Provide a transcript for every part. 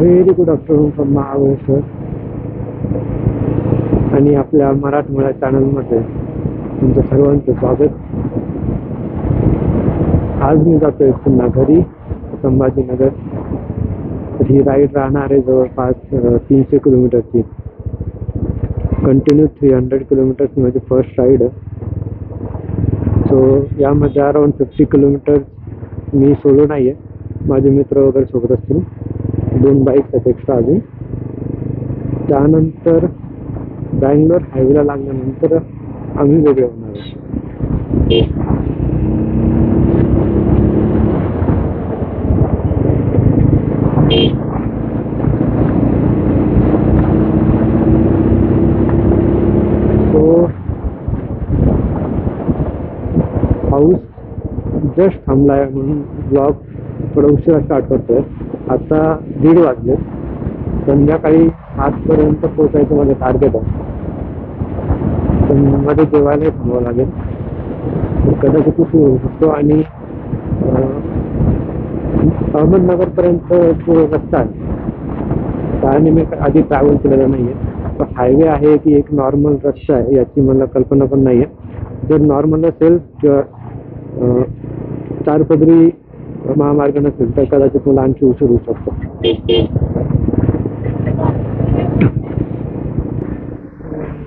Very good afternoon from Mahabaleshwar आणि आपल्या मराठमोळ्या चॅनलमध्ये तुमचं सर्वांचं स्वागत. आज मी जातो आहे पुन्हा घरी संभाजीनगर. तर ही राईड राहणार आहे जवळपास तीनशे किलोमीटरची. कंटिन्यू थ्री हंड्रेड किलोमीटरची माझी फर्स्ट राईड सो यामध्ये अराउंड फिफ्टी किलोमीटर मी सोलो नाही आहे माझे मित्र वगैरे सोबत असतील. दोन बाईक्स आहेत एक्स्ट्रा अजून त्यानंतर बँगलोर हायवेला लागल्यानंतर आम्ही वेगळे होणार आहोत. पाऊस जस्ट थांबलाय म्हणून ब्लॉग थोडा उशिरा स्टार्ट करतोय आता दीड वाजले. संध्याकाळी आजपर्यंत पोहोचायचं माझं टार्गेट आहे. पण मध्ये जेवायलाही थांबावं लागेल. तर कदाचित उशीर होऊ शकतो आणि अं, अहमदनगरपर्यंत जो रस्ता आहे. त्याने मी आधी ट्रॅव्हल केलेला नाहीये. तो हायवे आहे की एक नॉर्मल रस्ता आहे याची मला कल्पना पण नाही आहे जर नॉर्मल असेल किंवा पदरी चारपदरी महामार्ग नसेल तर कदाचित मला आणखी उशीर होऊ शकतो.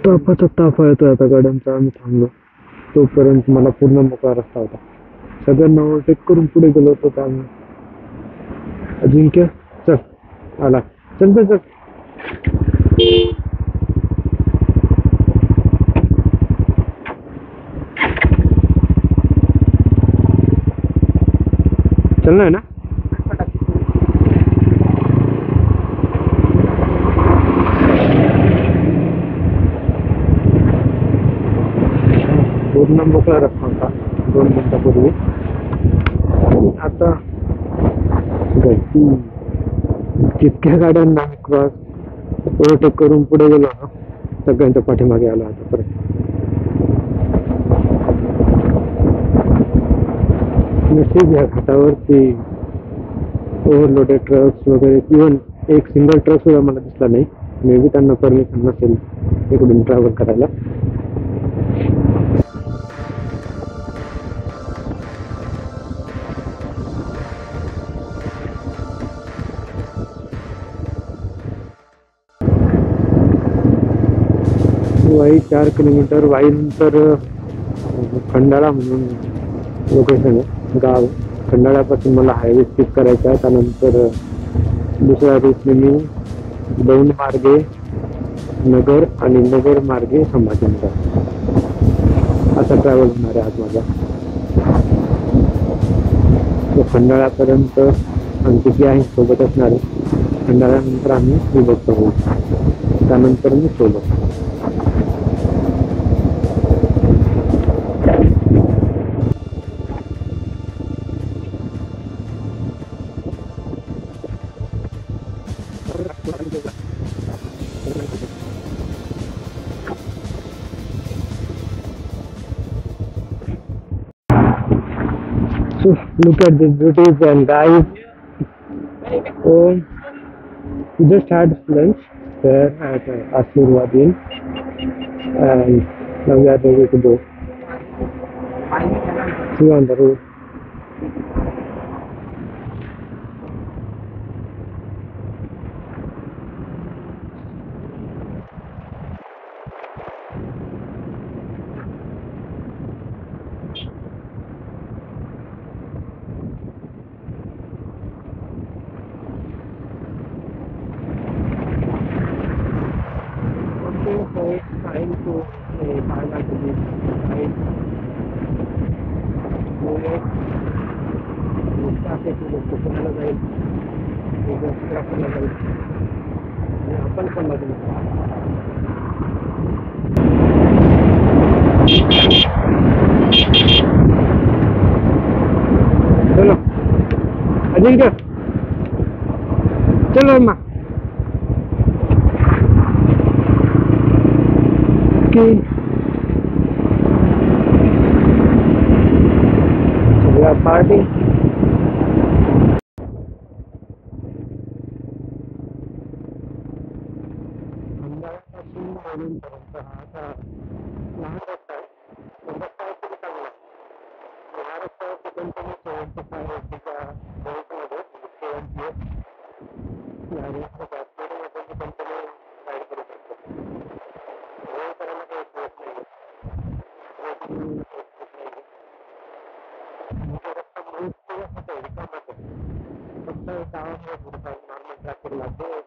तापाचा ताफा येतोय आता गाड्यांचा आम्ही थांबलो. तोपर्यंत मला पूर्ण मोकळा रस्ता होता. सगळ्यांना ओव्हरटेक करून पुढे गेलो होतो आम्ही. अजिंक्य चल आला. चल चल चल. चलना है ना? पूर्ण मोकळा रस्ता होता? दोन मिनिटापूर्वी आणि आता गर्दी जितक्या गाड्यांना क्रॉस ओव्हरटेक करून पुढे गेलो ना सगळ्यांच्या पाठीमागे आलो आता परत नशीब या घाटावरती ओव्हरलोडेड ट्रक्स वगैरे इवन एक सिंगल ट्रक सुद्धा मला दिसला नाही. मे बी त्यांना परमिशन नसेल इकडून ट्रॅव्हल करायला. वाई चार किलोमीटर वाईनंतर खंडाळा म्हणून लोकेशन आहे. गाव खंडाळ्यापासून मला हायवे स्किप करायचा आहे. त्यानंतर दुसऱ्या रूटने मी दौंड मार्गे नगर आणि नगर मार्गे संभाजीनगर. असा ट्रॅव्हल होणार आहे आज माझा. तो खंडाळ्यापर्यंत आमची जी आहे सोबत असणार आहे खंडाळ्यानंतर आम्ही विभक्त होऊ. त्यानंतर मी सोबत. Look at the beauties and guys. So we just had lunch there at uh, Asirwad Inn and now we are ready to go. See you on the road. चलो अम्मा की सगळ्या पार्टी फक्त गावामध्ये थोडंफार नॉर्मल ट्रॅफिक लागते ते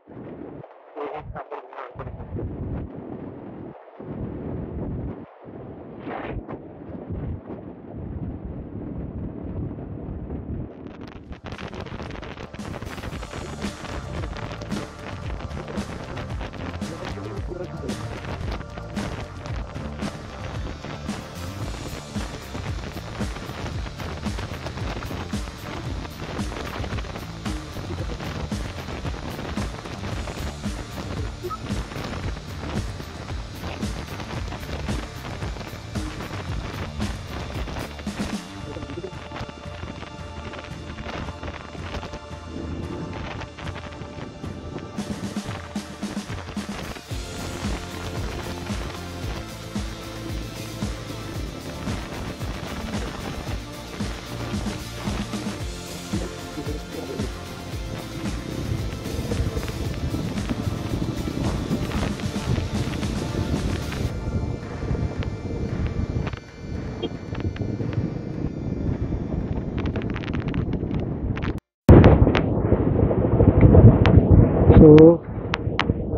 so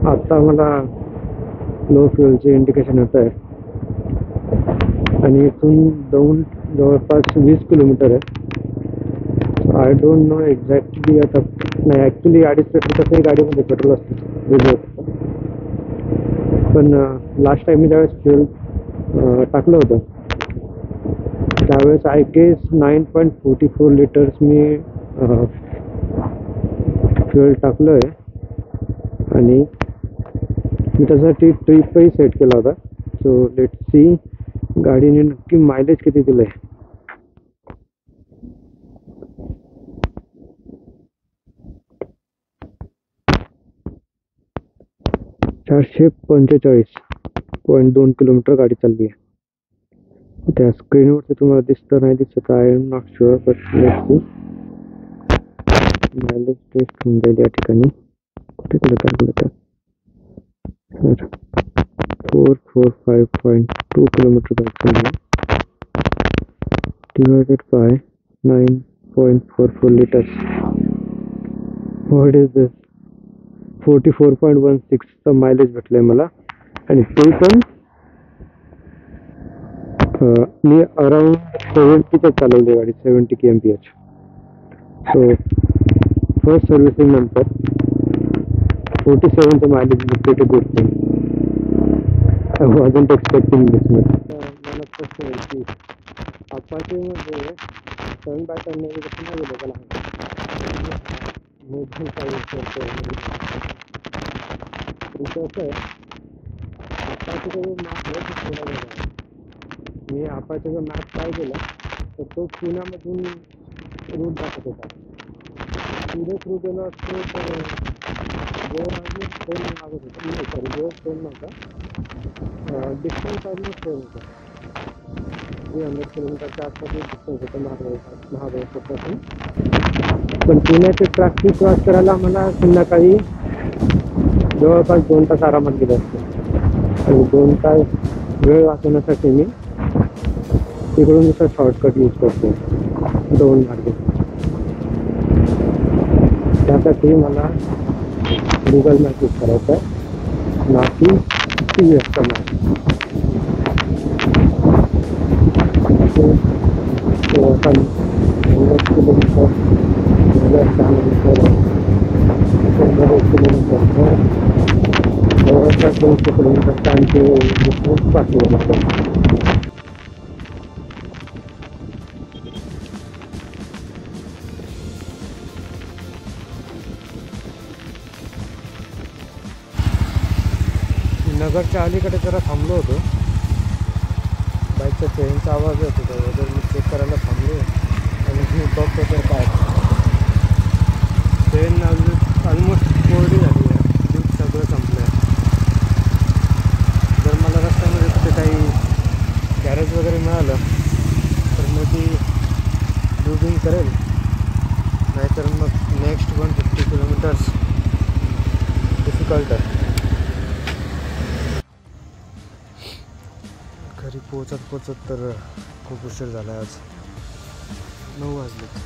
आता मला लो फ्युलचे इंडिकेशन येत आहे आणि इथून दोन जवळपास वीस किलोमीटर आहे. आय डोंट नो एक्झॅक्टली आता नाही ॲक्च्युली अडीच पेट्रोल तसंही गाडीमध्ये पेट्रोल असतं. रिझर्व पण लास्ट टाइम मी ज्यावेळेस फ्युल टाकलं होतं त्यावेळेस I guess nine point forty four litres me fuel टाकलं आहे आणि मी त्यासाठी ट्रिपही सेट केला होता. सो लेट सी गाडीने नक्की मायलेज किती दिलं आहे चारशे पंचेचाळीस पॉईंट दोन किलोमीटर गाडी चालली आहे. त्या स्क्रीनवरती तुम्हाला दिसतं नाही दिसत I am not sure but let see mileage test होऊन जाईल या ठिकाणी. कुठे कुठे कॅल्क्युलेटर तर four four five point two kilometre bike चालली divided by nine point four four litres what is this forty four point one सिक्सचं mileage भेटलं आहे मला. आणि ते पण अं, मी अराउंड सेवन्टीचं चालवली गाडी seventy K M P H so first servicing नंतर forty सेवनचं mileage pretty good thing I wasn't expecting this much मला प्रश्न आहे की अपाचीमध्ये seven by ten navigation available आहे मोबाईल काय यूज करतो तुमचं आहे अपाचेचा जो मॅप आहे तो थोडा वेगळा आहे मी अपाचेचा मॅप काय केला तर तो पुण्यामधून रूट दाखवत होता. पुढे थ्रू गेलो असतो तर गोवा अजून ट्रेन लागत होता नाही सॉरी गोवा फोन नव्हता डिस्टन्स ऑलमोस्ट फोन होता थ्री हंड्रेड किलोमीटरच्या आसपास डिस्टन्स होतं महाबळेश्वर महाबळेश्वरपासून पण पुण्याचे ट्रॅफिक क्रॉस करायला आम्हाला संध्याकाळी जवळपास दोन तास आरामात गेले असते आणि दोन तास वेळ वाचवण्यासाठी मी तिकडून दुसरा शॉर्टकट यूज करतो दोन मार्गे त्यासाठी मला गुगल मॅप यूज करायचा आहे ना की टी एसचा मॅप शंभर किलोमीटर त्यानंतर किलोमीटर दोनशे आहे अलीकडे जरा थांबलो होतो. बाईकच्या चेनचा आवाज येत होता. वगैरे मी चेक करायला थांबलो. आणि मी बघतो तर काय चेन ऑलमोस्ट कोरडी झाली आहे दूध सगळं संपलं आहे जर मला रस्त्यामध्ये कुठे काही गॅरेज वगैरे मिळालं तर मे बी ट्युबिंग करेल नाहीतर मग next one fifty kilometres difficult आहे घरी पोचत पोचत तर खूप उशीर झाला आहे आज. नऊ वाजलेत.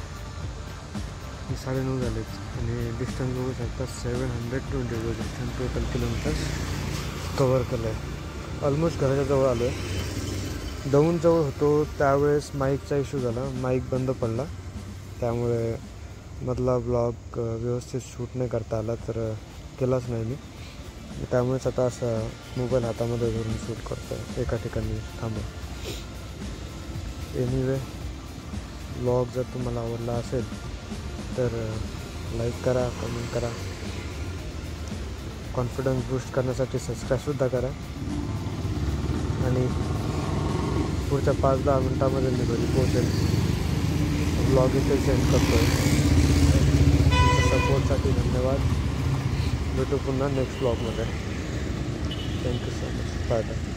हे साडेनऊ झालेत. आणि डिस्टन्स बघू शकता seven hundred twenty distance total kilometres cover केलं आहे ऑलमोस्ट घराच्या जवळ आलो आहे दौंडजवळ होतो. त्यावेळेस माईकचा इश्यू झाला. माईक बंद पडला. त्यामुळे मधला ब्लॉग व्यवस्थित शूट नाही करता आला तर केलाच नाही मी. त्यामुळेच आता असं मोबाईल हातामध्ये धरून शूट करतो एका ठिकाणी थांबून. एनिवे ब्लॉग जर तुम्हाला आवडला असेल तर लाईक करा कमेंट करा. कॉन्फिडन्स बूस्ट करण्यासाठी सबस्क्राईबसुद्धा करा. आणि पुढच्या पाच दहा मिनटामध्ये मी घरी पोहोचेल ब्लॉग इथे सेंड करतो आहे सपोर्टसाठी धन्यवाद. भेटू पुन्हा नेक्स्ट ब्लॉगमध्ये thank you so much bye bye